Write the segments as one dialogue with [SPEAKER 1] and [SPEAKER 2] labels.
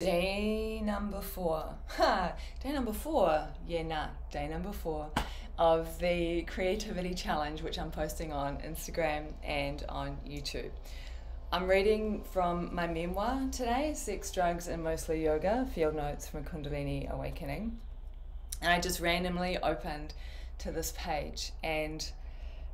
[SPEAKER 1] Day number four. Ha! Day number four. Yeah, nah. Day number four of the Creativity Challenge, which I'm posting on Instagram and on YouTube. I'm reading from my memoir today Sex, Drugs, and Mostly Yoga Field Notes from a Kundalini Awakening. And I just randomly opened to this page and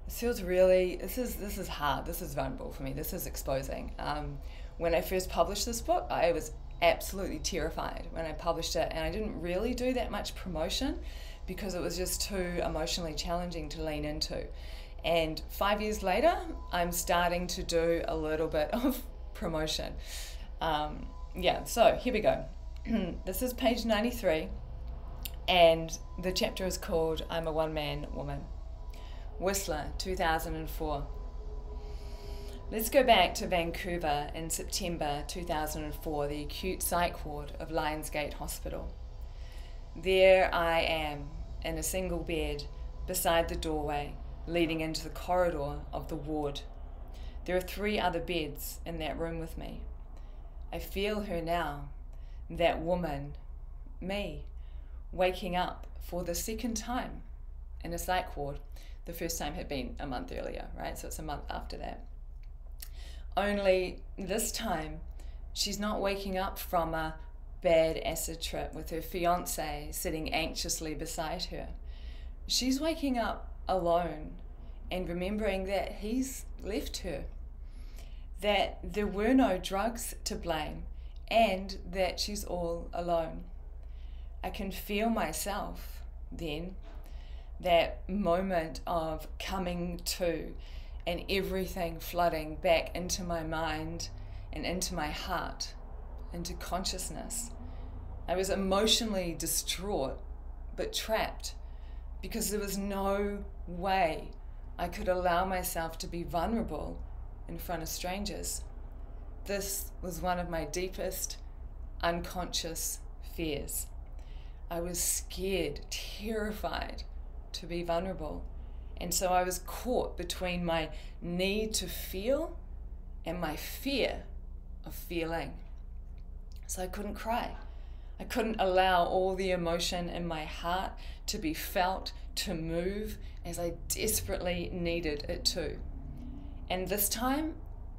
[SPEAKER 1] this feels really this is this is hard this is vulnerable for me this is exposing um, when i first published this book i was absolutely terrified when I published it, and I didn't really do that much promotion because it was just too emotionally challenging to lean into. And five years later, I'm starting to do a little bit of promotion. Um, yeah, so here we go. this is page 93, and the chapter is called I'm a One Man Woman. Whistler, 2004. Let's go back to Vancouver in September 2004, the acute psych ward of Lionsgate Hospital. There I am, in a single bed, beside the doorway leading into the corridor of the ward. There are three other beds in that room with me. I feel her now, that woman, me, waking up for the second time in a psych ward. The first time had been a month earlier, right? So it's a month after that. Only this time, she's not waking up from a bad acid trip with her fiance sitting anxiously beside her. She's waking up alone and remembering that he's left her, that there were no drugs to blame, and that she's all alone. I can feel myself then, that moment of coming to and everything flooding back into my mind and into my heart, into consciousness. I was emotionally distraught, but trapped because there was no way I could allow myself to be vulnerable in front of strangers. This was one of my deepest unconscious fears. I was scared, terrified to be vulnerable. And so I was caught between my need to feel and my fear of feeling. So I couldn't cry. I couldn't allow all the emotion in my heart to be felt, to move as I desperately needed it to. And this time,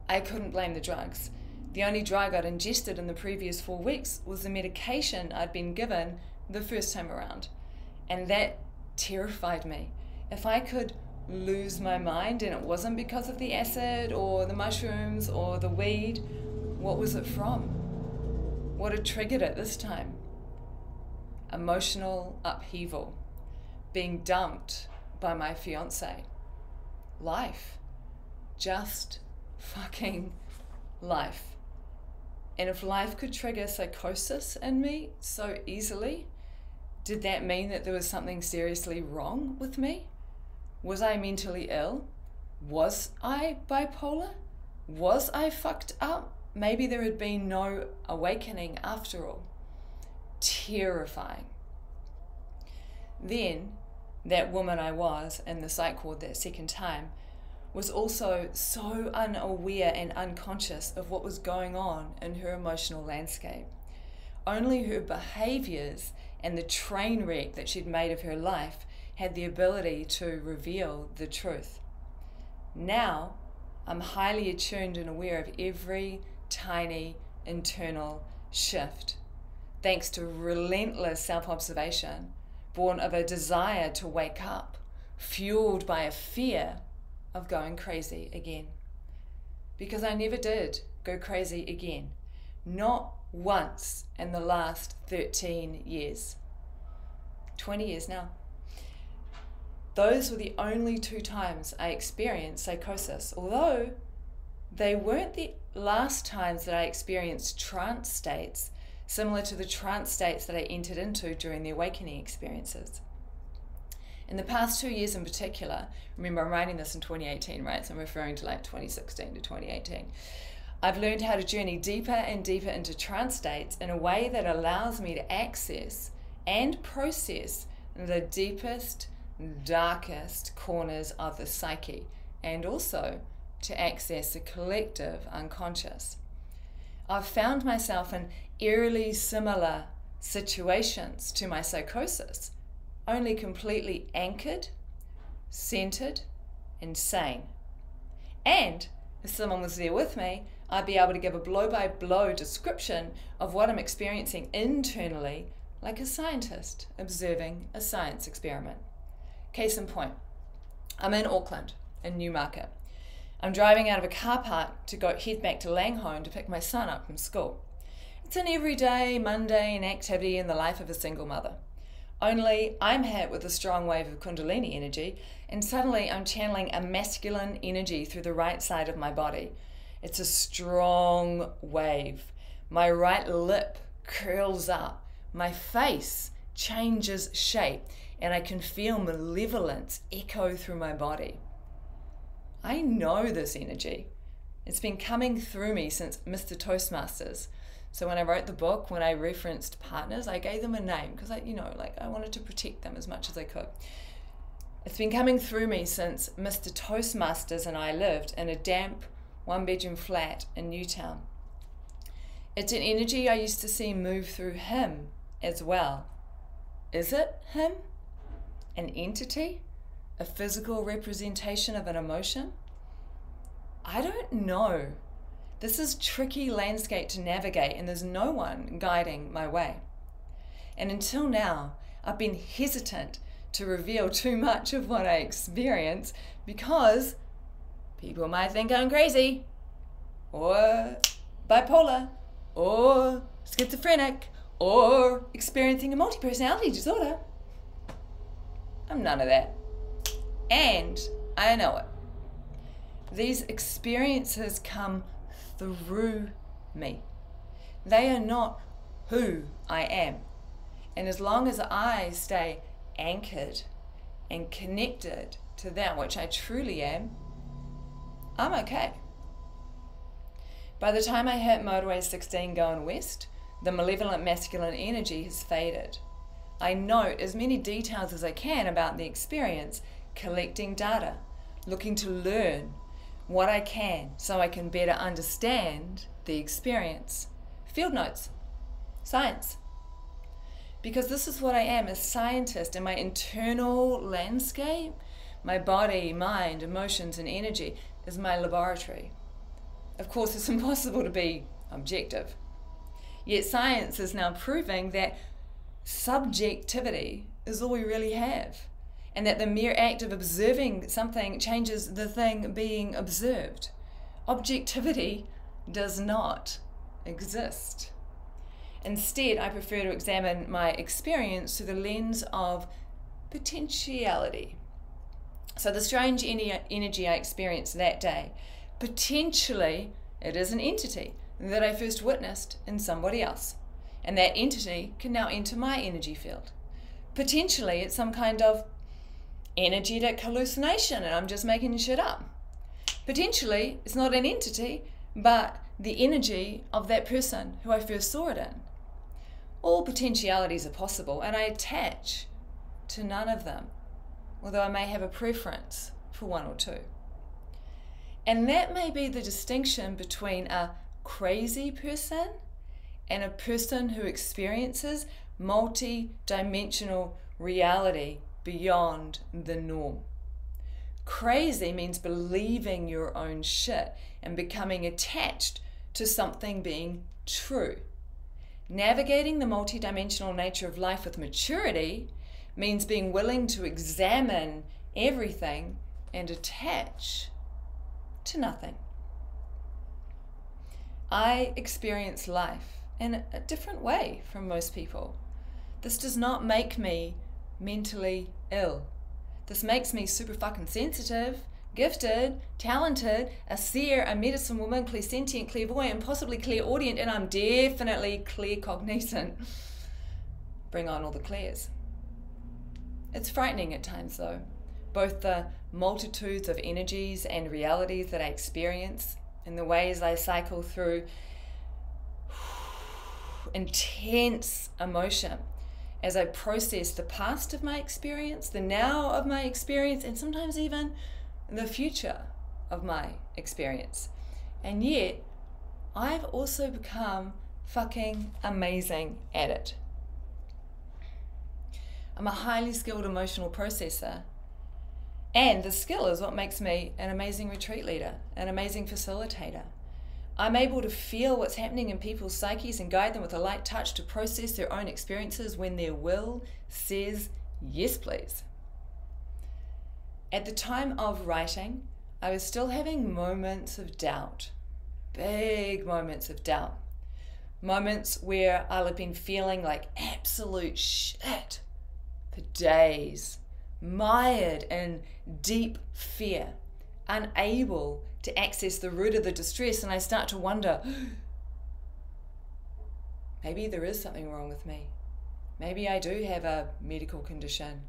[SPEAKER 1] I couldn't blame the drugs. The only drug I'd ingested in the previous four weeks was the medication I'd been given the first time around. And that terrified me if I could lose my mind and it wasn't because of the acid or the mushrooms or the weed, what was it from? What had triggered it this time? Emotional upheaval, being dumped by my fiance. Life. Just fucking life. And if life could trigger psychosis in me so easily, did that mean that there was something seriously wrong with me? Was I mentally ill? Was I bipolar? Was I fucked up? Maybe there had been no awakening after all. Terrifying. Then, that woman I was in the psych ward that second time was also so unaware and unconscious of what was going on in her emotional landscape. Only her behaviors and the train wreck that she'd made of her life had the ability to reveal the truth. Now, I'm highly attuned and aware of every tiny internal shift, thanks to relentless self observation, born of a desire to wake up, fueled by a fear of going crazy again. Because I never did go crazy again, not once in the last 13 years. 20 years now. Those were the only two times I experienced psychosis, although they weren't the last times that I experienced trance states similar to the trance states that I entered into during the awakening experiences. In the past two years in particular, remember I'm writing this in 2018, right? So I'm referring to like 2016 to 2018. I've learned how to journey deeper and deeper into trance states in a way that allows me to access and process the deepest darkest corners of the psyche and also to access the collective unconscious. I've found myself in eerily similar situations to my psychosis, only completely anchored, centered, and sane. And if someone was there with me, I'd be able to give a blow by blow description of what I'm experiencing internally, like a scientist observing a science experiment. Case in point, I'm in Auckland, in Newmarket. I'm driving out of a car park to go head back to Laingholm to pick my son up from school. It's an everyday, mundane activity in the life of a single mother. Only I'm hit with a strong wave of Kundalini energy, and suddenly I'm channeling a masculine energy through the right side of my body. It's a strong wave. My right lip curls up, my face changes shape, and I can feel malevolence echo through my body. I know this energy. It's been coming through me since Mr. Toastmasters. So when I wrote the book, when I referenced partners, I gave them a name because I, you know, like I wanted to protect them as much as I could. It's been coming through me since Mr. Toastmasters and I lived in a damp one bedroom flat in Newtown. It's an energy I used to see move through him as well. Is it him? An entity? a physical representation of an emotion? I don't know. This is tricky landscape to navigate and there's no one guiding my way. And until now, I've been hesitant to reveal too much of what I experience because people might think I'm crazy or bipolar or schizophrenic or experiencing a multi personality disorder. I'm none of that. And I know it. These experiences come through me. They are not who I am. And as long as I stay anchored and connected to that which I truly am, I'm okay. By the time I hit motorway 16 going west, the malevolent masculine energy has faded. I note as many details as I can about the experience collecting data, looking to learn what I can so I can better understand the experience. Field notes, science. Because this is what I am a scientist, and my internal landscape, my body, mind, emotions, and energy is my laboratory. Of course, it's impossible to be objective. Yet, science is now proving that subjectivity is all we really have and that the mere act of observing something changes the thing being observed. Objectivity does not exist. Instead, I prefer to examine my experience through the lens of potentiality. So, the strange energy I experienced that day, potentially it is an entity that I first witnessed in somebody else. And that entity can now enter my energy field. Potentially, it's some kind of energetic hallucination and I'm just making shit up. Potentially, it's not an entity, but the energy of that person who I first saw it in. All potentialities are possible, and I attach to none of them, although I may have a preference for one or two. And that may be the distinction between a crazy person and a person who experiences multi dimensional reality beyond the norm. Crazy means believing your own shit and becoming attached to something being true. Navigating the multidimensional nature of life with maturity means being willing to examine everything and attach to nothing. I experience life in a different way from most people. This does not make me mentally ill. This makes me super fucking sensitive, gifted, talented, a seer, a medicine woman, clairsentient, clairvoyant, possibly clairaudient, and I'm definitely claircognizant. Bring on all the clairs. It's frightening at times, though, both the multitudes of energies and realities that I experience and the ways I cycle through intense emotion as I process the past of my experience, the now of my experience, and sometimes even the future of my experience. And yet, I've also become fucking amazing at it. I'm a highly skilled emotional processor. And the skill is what makes me an amazing retreat leader, an amazing facilitator. I'm able to feel what's happening in people's psyches and guide them with a light touch to process their own experiences when their will says, yes, please. At the time of writing, I was still having moments of doubt, big moments of doubt. Moments where I'll have been feeling like absolute shit for days, mired in deep fear, unable to access the root of the distress, and I start to wonder maybe there is something wrong with me. Maybe I do have a medical condition.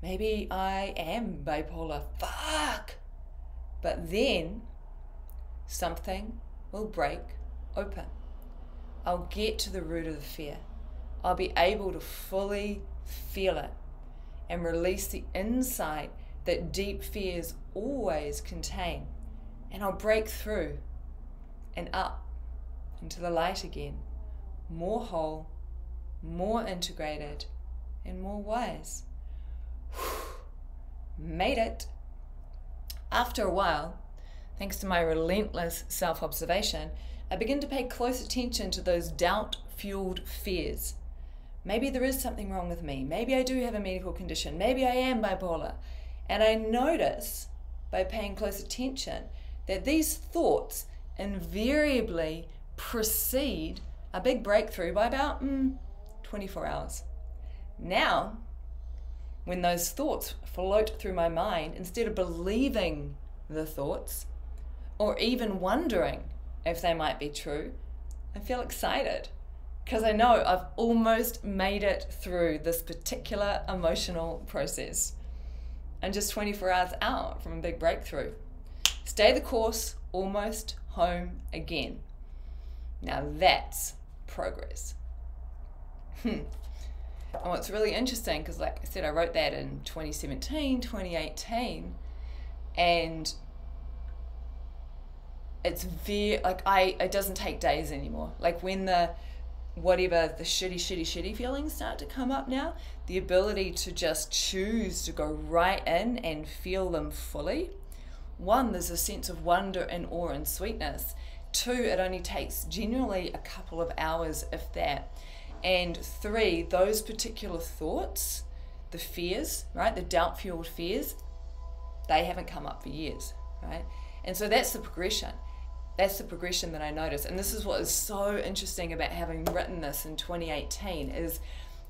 [SPEAKER 1] Maybe I am bipolar. Fuck! But then something will break open. I'll get to the root of the fear. I'll be able to fully feel it and release the insight that deep fears always contain. And I'll break through and up into the light again, more whole, more integrated, and more wise. Made it. After a while, thanks to my relentless self observation, I begin to pay close attention to those doubt fueled fears. Maybe there is something wrong with me. Maybe I do have a medical condition. Maybe I am bipolar. And I notice by paying close attention that these thoughts invariably precede a big breakthrough by about mm, 24 hours. Now, when those thoughts float through my mind, instead of believing the thoughts or even wondering if they might be true, I feel excited because I know I've almost made it through this particular emotional process. And just 24 hours out from a big breakthrough. Stay the course, almost home again. Now that's progress. Hmm. And what's really interesting, because like I said, I wrote that in 2017, 2018, and it's very like I it doesn't take days anymore. Like when the whatever the shitty, shitty, shitty feelings start to come up now, the ability to just choose to go right in and feel them fully. One, there's a sense of wonder and awe and sweetness. Two, it only takes generally a couple of hours, if that. And three, those particular thoughts, the fears, right, the doubt fueled fears, they haven't come up for years, right? And so that's the progression that's the progression that I notice. And this is what is so interesting about having written this in 2018 is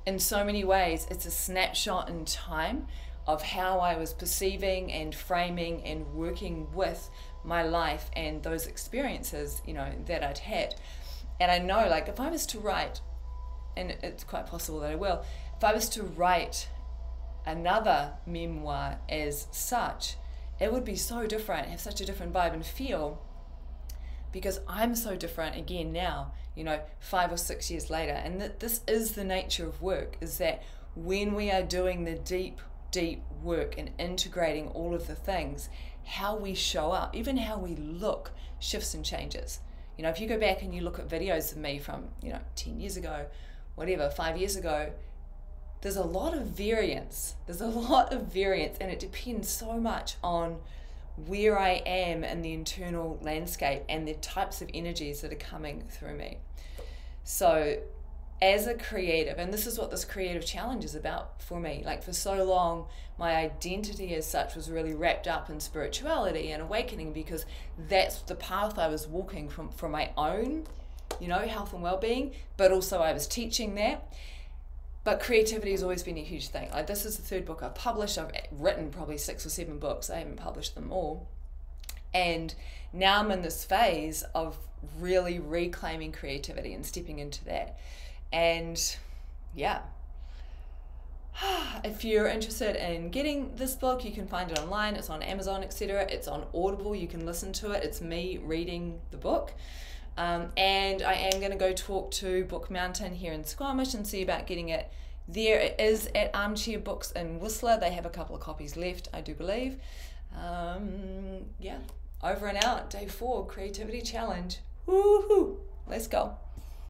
[SPEAKER 1] in so many ways it's a snapshot in time of how I was perceiving and framing and working with my life and those experiences, you know, that I'd had. And I know like if I was to write and it's quite possible that I will, if I was to write another memoir as such, it would be so different, have such a different vibe and feel because I'm so different again now, you know, five or six years later. And that this is the nature of work is that when we are doing the deep, deep work and integrating all of the things, how we show up, even how we look, shifts and changes. You know, if you go back and you look at videos of me from, you know, 10 years ago, whatever, five years ago, there's a lot of variance. There's a lot of variance, and it depends so much on where I am in the internal landscape and the types of energies that are coming through me. So, as a creative, and this is what this creative challenge is about for me. Like, for so long, my identity as such was really wrapped up in spirituality and awakening because that's the path I was walking from for my own, you know, health and well being, but also I was teaching that but creativity has always been a huge thing. Like this is the third book I've published. I've written probably six or seven books. I haven't published them all. And now I'm in this phase of really reclaiming creativity and stepping into that. And yeah. If you're interested in getting this book, you can find it online. It's on Amazon, etc. It's on Audible. You can listen to it. It's me reading the book. Um, and I am going to go talk to Book Mountain here in Squamish and see about getting it there. It is at Armchair Books in Whistler. They have a couple of copies left, I do believe. Um, yeah, over and out. Day four, Creativity Challenge. Woohoo! Let's go.